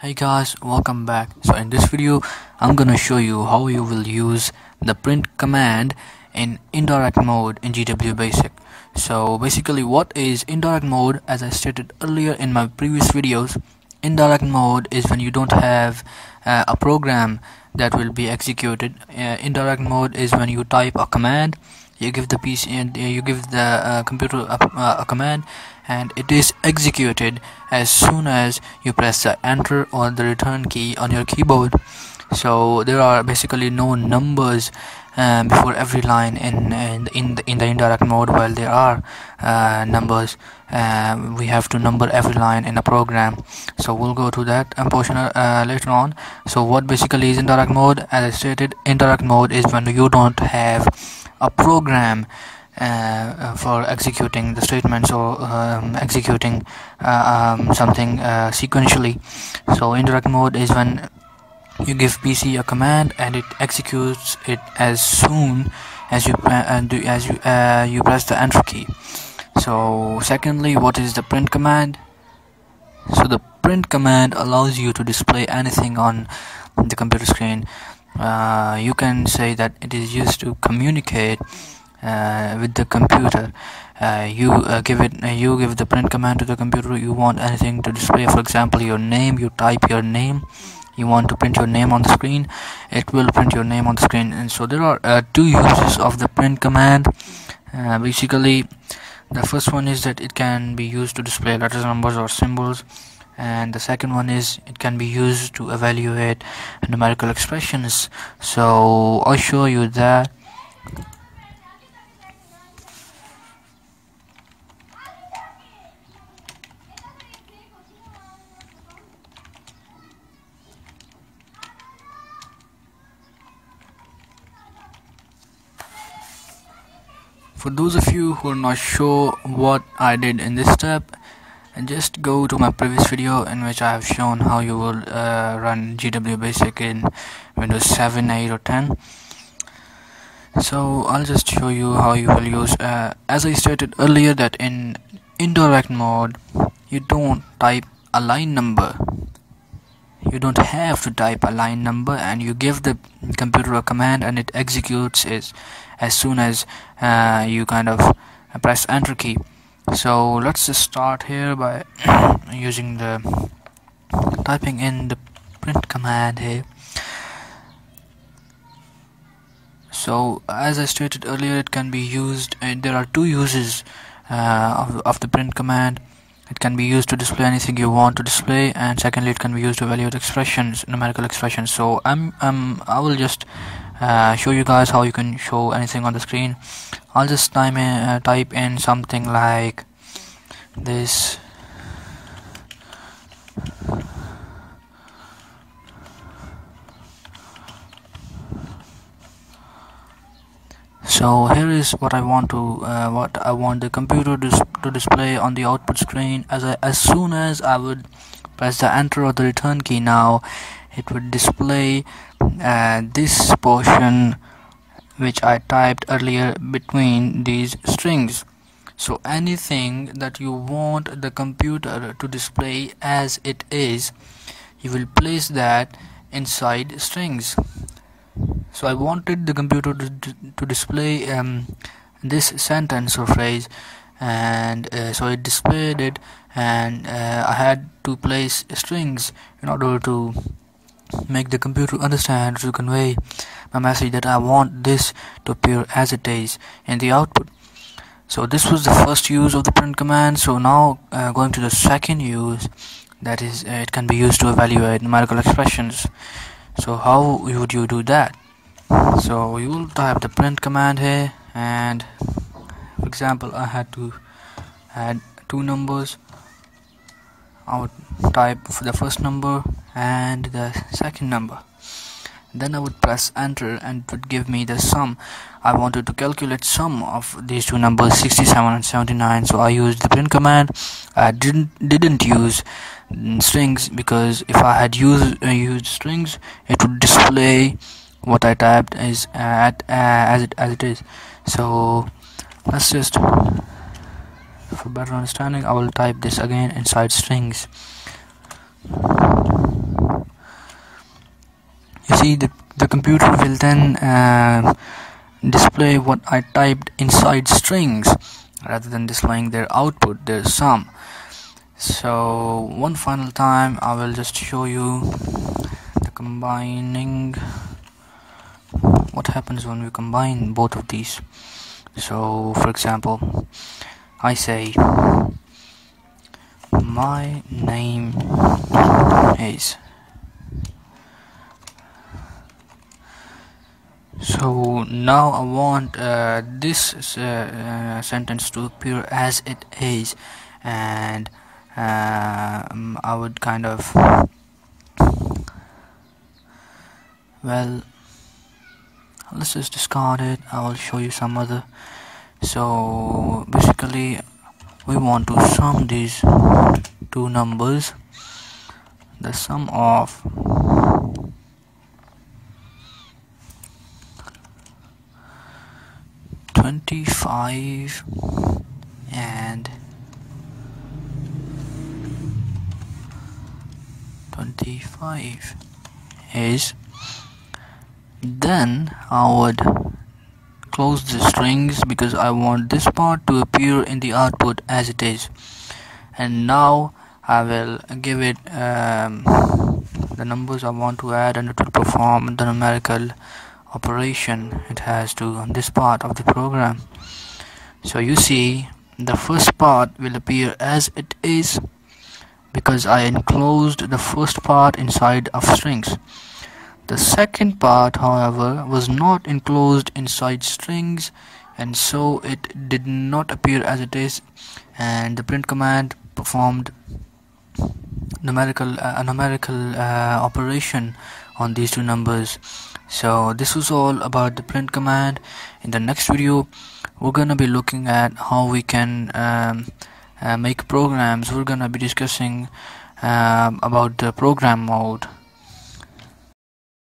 Hey guys, welcome back. So in this video, I'm gonna show you how you will use the print command in indirect mode in GW Basic. So basically what is indirect mode as I stated earlier in my previous videos, indirect mode is when you don't have uh, a program that will be executed. Uh, indirect mode is when you type a command, you give the PC and uh, you give the uh, computer a, uh, a command and it is executed as soon as you press the enter or the return key on your keyboard. So there are basically no numbers uh, before every line in in in the, in the indirect mode while there are uh, numbers. Uh, we have to number every line in a program. So we'll go to that portion uh, later on. So what basically is indirect mode? As i stated indirect mode is when you don't have a program uh, for executing the statements or um, executing uh, um, something uh, sequentially. So indirect mode is when you give PC a command and it executes it as soon as you as you uh, you press the enter key. So secondly what is the print command? So the print command allows you to display anything on the computer screen uh, you can say that it is used to communicate uh, with the computer. Uh, you uh, give it you give the print command to the computer. You want anything to display for example your name. You type your name. You want to print your name on the screen. It will print your name on the screen. And so there are uh, two uses of the print command. Uh, basically the first one is that it can be used to display letters numbers or symbols and the second one is it can be used to evaluate numerical expressions so I'll show you that for those of you who are not sure what I did in this step just go to my previous video in which I have shown how you will uh, run GW Basic in Windows 7, 8 or 10 so I'll just show you how you will use uh, as I stated earlier that in indirect mode you don't type a line number. You don't have to type a line number and you give the computer a command and it executes it as soon as uh, you kind of press enter key so let's just start here by using the typing in the print command here. So as I stated earlier it can be used and there are two uses uh, of, of the print command. It can be used to display anything you want to display and secondly it can be used to evaluate expressions numerical expressions. So I'm um I will just uh, show you guys how you can show anything on the screen. I'll just type in, uh, type in something like this. So here is what I want to uh, what I want the computer to, to display on the output screen. As I, as soon as I would press the enter or the return key now it would display uh, this portion which I typed earlier between these strings. So anything that you want the computer to display as it is you will place that inside strings. So I wanted the computer to, to display um, this sentence or phrase and uh, so it displayed it and uh, I had to place strings in order to make the computer understand to convey my message that I want this to appear as it is in the output. So this was the first use of the print command. So now uh, going to the second use that is uh, it can be used to evaluate numerical expressions. So how would you do that? So you will type the print command here and for example I had to add two numbers. I would type for the first number and the second number. Then I would press enter and it would give me the sum. I wanted to calculate sum of these two numbers 67 and 79 so I used the print command. I didn't didn't use strings because if I had used uh, used strings it would display what I typed is at uh, as it as it is. So let's just for better understanding I will type this again inside strings see the, the computer will then uh, display what I typed inside strings rather than displaying their output their sum. So one final time I will just show you the combining what happens when we combine both of these. So for example I say my name is so now I want uh, this uh, uh, sentence to appear as it is. And um, I would kind of well let's just discard it I will show you some other. So basically we want to sum these two numbers. The sum of twenty five and 25 is then I would close the strings because I want this part to appear in the output as it is. And now I will give it um, the numbers I want to add and it will perform the numerical operation it has to on this part of the program so you see the first part will appear as it is because I enclosed the first part inside of strings. The second part however was not enclosed inside strings and so it did not appear as it is and the print command performed numerical uh, a numerical uh, operation on these two numbers so this was all about the print command. In the next video we're gonna be looking at how we can um, uh, make programs. We're gonna be discussing um, about the program mode